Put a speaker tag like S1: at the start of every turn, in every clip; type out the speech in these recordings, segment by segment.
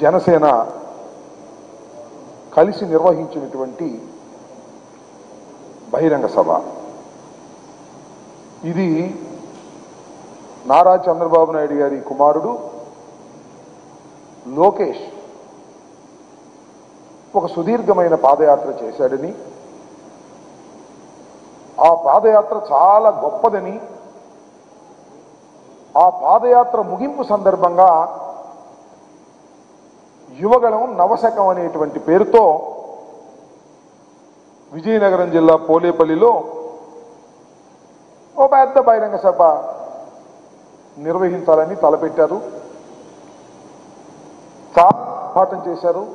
S1: జనసేన కలిసి నిర్వహించినటువంటి బహిరంగ సభ. ఇది నారా చంద్రబాబు నాయుడు గారి కుమారుడు లోకేష్ ఒక సుదీర్ఘమైన పాదయాత్ర చేశాడని ఆ పాదయాత్ర చాలా గొప్పదని ఆ పాదయాత్ర ముగింపు సందర్భంగా యువగళం నవశకం అనేటువంటి పేరుతో విజయనగరం జిల్లా పోలేపల్లిలో ఓ పెద్ద బహిరంగ సభ నిర్వహించాలని తలపెట్టారు. చాలా పాఠం చేశారు.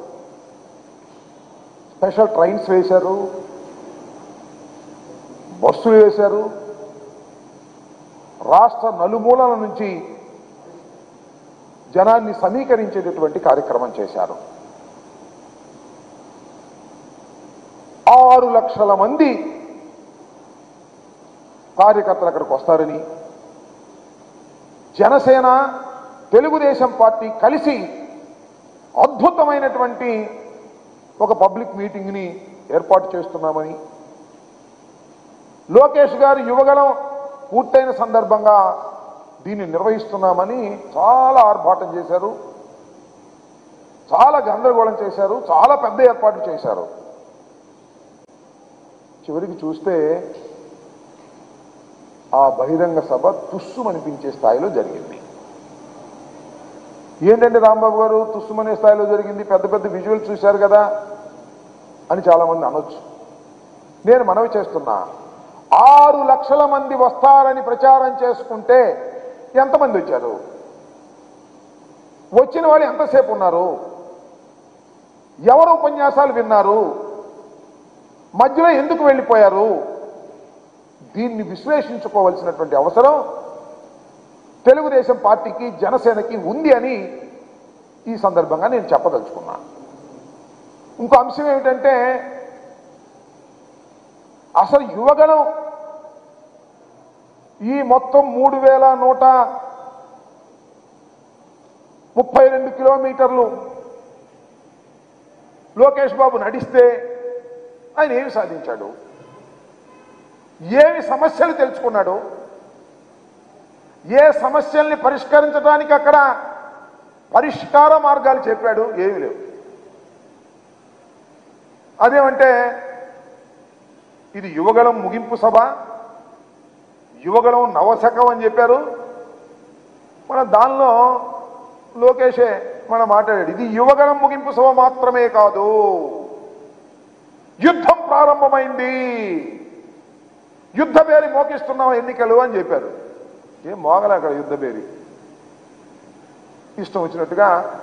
S1: స్పెషల్ ట్రైన్స్ వేశారు. బస్సులు వేశారు. రాష్ట్ర నలుమూలల నుంచి జనాన్ని సమీకరించేటటువంటి కార్యక్రమం చేశారు. ఆరు లక్షల మంది కార్యకర్తలు అక్కడికి వస్తారని జనసేన తెలుగుదేశం పార్టీ కలిసి అద్భుతమైనటువంటి ఒక పబ్లిక్ మీటింగ్ని ఏర్పాటు చేస్తున్నామని లోకేష్ గారు యువగలం పూర్తయిన సందర్భంగా దీన్ని నిర్వహిస్తున్నామని చాలా ఆర్భాటం చేశారు. చాలా గందరగోళం చేశారు. చాలా పెద్ద ఏర్పాట్లు చేశారు. చివరికి చూస్తే ఆ బహిరంగ సభ తుస్సుమనిపించే స్థాయిలో జరిగింది. ఏంటంటే రాంబాబు గారు తుస్సుమనే స్థాయిలో జరిగింది. పెద్ద పెద్ద విజువల్ చూశారు కదా అని చాలామంది అనొచ్చు. నేను మనవి చేస్తున్నా ఆరు లక్షల మంది వస్తారని ప్రచారం చేసుకుంటే ఎంతమంది వచ్చారు? వచ్చిన వాళ్ళు ఎంతసేపు ఉన్నారు? ఎవరు ఉపన్యాసాలు విన్నారు? మధ్యలో ఎందుకు వెళ్ళిపోయారు? దీన్ని విశ్లేషించుకోవాల్సినటువంటి అవసరం తెలుగుదేశం పార్టీకి జనసేనకి ఉంది అని ఈ సందర్భంగా నేను చెప్పదలుచుకున్నా. ఇంకో అంశం ఏమిటంటే అసలు యువగణం ఈ మొత్తం మూడు వేల నూట ముప్పై రెండు కిలోమీటర్లు లోకేష్ బాబు నడిస్తే ఆయన ఏమి సాధించాడు? ఏమి సమస్యలు తెలుసుకున్నాడు? ఏ సమస్యల్ని పరిష్కరించడానికి అక్కడ పరిష్కార మార్గాలు చెప్పాడు? ఏమి లేవు. అదేమంటే ఇది యువగళం ముగింపు సభ. యువగలం నవశకం అని చెప్పారు. మన దానిలో లోకేషే మనం మాట్లాడాడు. ఇది యువగణం ముగింపు సభ మాత్రమే కాదు. యుద్ధం ప్రారంభమైంది. యుద్ధ పేరి మోకిస్తున్నాం ఎన్నికలు అని చెప్పారు. ఏం మోగలే అక్కడ యుద్ధ పేరి. ఇష్టం వచ్చినట్టుగా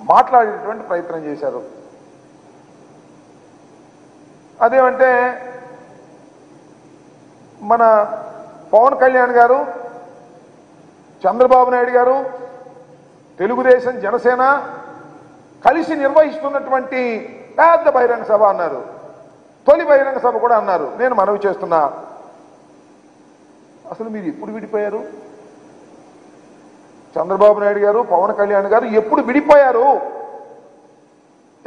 S1: మాట్లాడేటువంటి ప్రయత్నం చేశారు. అదేమంటే మన పవన్ కళ్యాణ్ గారు చంద్రబాబు నాయుడు గారు తెలుగుదేశం జనసేన కలిసి నిర్వహిస్తున్నటువంటి పెద్ద బహిరంగ సభ అన్నారు. తొలి బహిరంగ సభ కూడా అన్నారు. నేను మనవి చేస్తున్నా. అసలు మీరు ఎప్పుడు విడిపోయారు? చంద్రబాబు నాయుడు గారు పవన్ కళ్యాణ్ గారు ఎప్పుడు విడిపోయారు?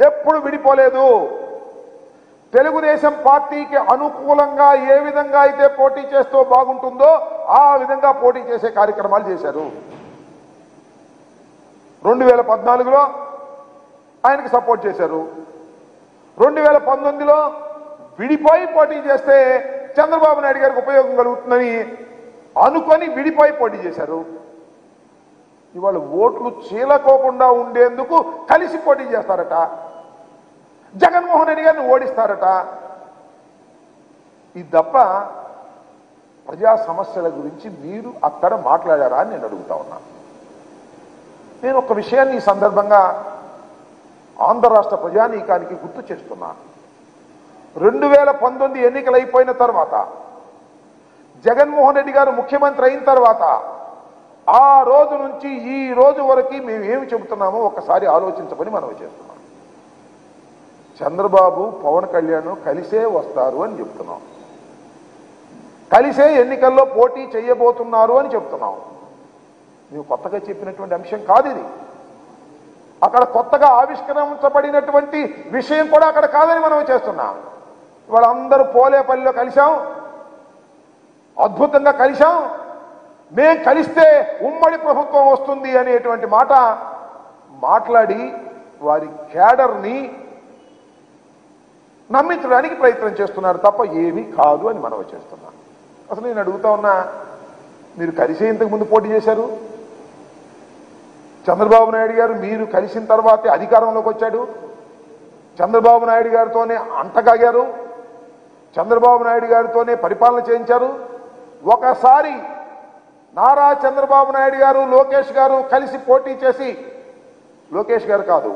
S1: ఎప్పుడు విడిపోలేదు. తెలుగుదేశం పార్టీకి అనుకూలంగా ఏ విధంగా అయితే పోటీ చేస్తూ బాగుంటుందో ఆ విధంగా పోటీ చేసే కార్యక్రమాలు చేశారు. రెండు వేల పద్నాలుగులో ఆయనకు సపోర్ట్ చేశారు. రెండు వేల పంతొమ్మిదిలో విడిపోయి పోటీ చేస్తే చంద్రబాబు నాయుడు గారికి ఉపయోగం కలుగుతుందని అనుకొని విడిపోయి పోటీ చేశారు. ఇవాళ ఓట్లు చీలకోకుండా ఉండేందుకు కలిసి పోటీ చేస్తారట. జగన్మోహన్ రెడ్డి గారిని ఓడిస్తారట. ఇది తప్ప ప్రజా సమస్యల గురించి మీరు అక్కడ మాట్లాడారా అని నేను అడుగుతా ఉన్నా. నేను ఒక విషయాన్ని ఈ సందర్భంగా ఆంధ్ర రాష్ట్ర ప్రజానీకానికి గుర్తు చేస్తున్నా. రెండు వేల పంతొమ్మిది ఎన్నికలు అయిపోయిన తర్వాత జగన్మోహన్ రెడ్డి గారు ముఖ్యమంత్రి అయిన తర్వాత ఆ రోజు నుంచి ఈ రోజు వరకు మేము ఏమి చెబుతున్నామో ఒకసారి ఆలోచించమని మనం చేస్తున్నాం. చంద్రబాబు పవన్ కళ్యాణ్ కలిసే వస్తారు అని చెప్తున్నాం. కలిసే ఎన్నికల్లో పోటీ చేయబోతున్నారు అని చెప్తున్నాం. మేము కొత్తగా చెప్పినటువంటి అంశం కాదు ఇది. అక్కడ కొత్తగా ఆవిష్కరించబడినటువంటి విషయం కూడా అక్కడ కాదని మనం చేస్తున్నాం. వాళ్ళందరూ పోలేపల్లిలో కలిశాం. అద్భుతంగా కలిశాం. మేం కలిస్తే ఉమ్మడి ప్రభుత్వం వస్తుంది అనేటువంటి మాట మాట్లాడి వారి క్యాడర్ని నమ్మించడానికి ప్రయత్నం చేస్తున్నారు తప్ప ఏమీ కాదు అని మనవి చేస్తున్నాను అసలు నేను అడుగుతా ఉన్నా మీరు కలిసే ఇంతకుముందు పోటీ చేశారు? చంద్రబాబు నాయుడు గారు మీరు కలిసిన తర్వాతే అధికారంలోకి వచ్చాడు. చంద్రబాబు నాయుడు గారితోనే అంటగాగారు చంద్రబాబు నాయుడు గారితోనే పరిపాలన చేయించారు. ఒకసారి నారా చంద్రబాబు నాయుడు గారు లోకేష్ గారు కలిసి పోటీ చేసి లోకేష్ గారు కాదు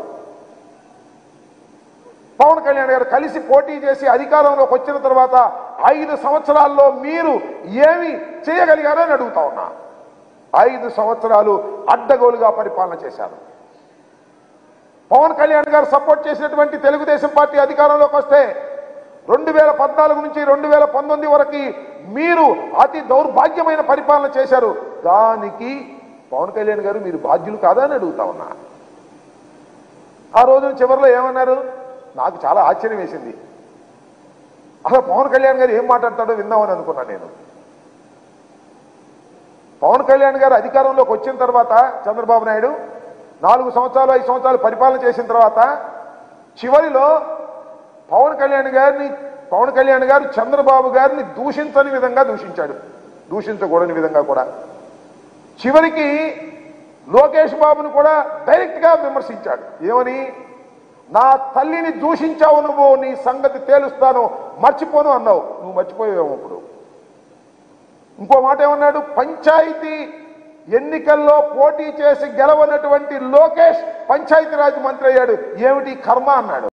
S1: పవన్ కళ్యాణ్ గారు కలిసి పోటీ చేసి అధికారంలోకి వచ్చిన తర్వాత ఐదు సంవత్సరాల్లో మీరు ఏమి చేయగలిగారని అడుగుతా ఉన్నా. ఐదు సంవత్సరాలు అడ్డగోలుగా పరిపాలన చేశారు. పవన్ కళ్యాణ్ గారు సపోర్ట్ చేసినటువంటి తెలుగుదేశం పార్టీ అధికారంలోకి వస్తే రెండు వేల పద్నాలుగు నుంచి రెండు వేల పంతొమ్మిది వరకు మీరు అతి దౌర్భాగ్యమైన పరిపాలన చేశారు. దానికి పవన్ కళ్యాణ్ గారు మీరు బాధ్యులు కాదా అని అడుగుతా ఉన్నా. ఆ రోజున చివరిలో ఏమన్నారు? నాకు చాలా ఆశ్చర్యం వేసింది. అసలు పవన్ కళ్యాణ్ గారు ఏం మాట్లాడతాడో విందామని అనుకున్నాను నేను. పవన్ కళ్యాణ్ గారు అధికారంలోకి వచ్చిన తర్వాత చంద్రబాబు నాయుడు నాలుగు సంవత్సరాలు ఐదు సంవత్సరాలు పరిపాలన చేసిన తర్వాత చివరిలో పవన్ కళ్యాణ్ గారిని పవన్ కళ్యాణ్ గారు చంద్రబాబు గారిని దూషించని విధంగా దూషించాడు. దూషించకూడని విధంగా కూడా. చివరికి లోకేష్ బాబును కూడా డైరెక్ట్గా విమర్శించాడు. ఏమని? నా తల్లిని దూషించావు నువ్వు నీ సంగతి తేలుస్తాను మర్చిపోను అన్నావు. నువ్వు మర్చిపోయావు ఇప్పుడు. ఇంకో మాట ఏమన్నాడు? పంచాయతీ ఎన్నికల్లో పోటీ చేసి గెలవనటువంటి లోకేష్ పంచాయతీరాజ్ మంత్రి అయ్యాడు. ఏమిటి కర్మ అన్నాడు.